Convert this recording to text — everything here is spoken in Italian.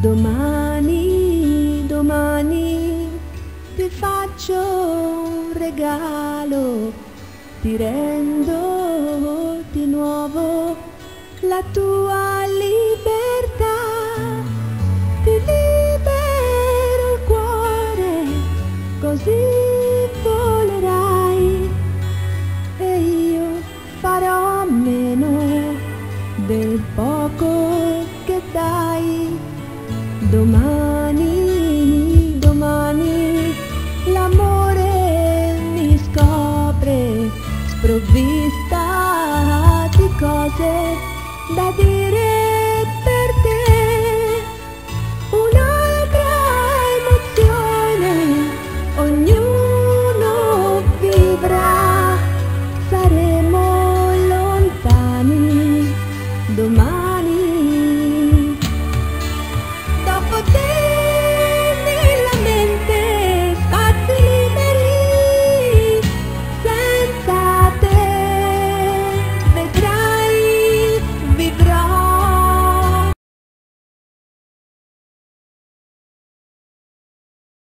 Domani, domani ti faccio un regalo, ti rendo di nuovo la tua libertà, ti libero il cuore, così del poco che dai. Domani, domani l'amore mi scopre sprovvista di cose da dire do.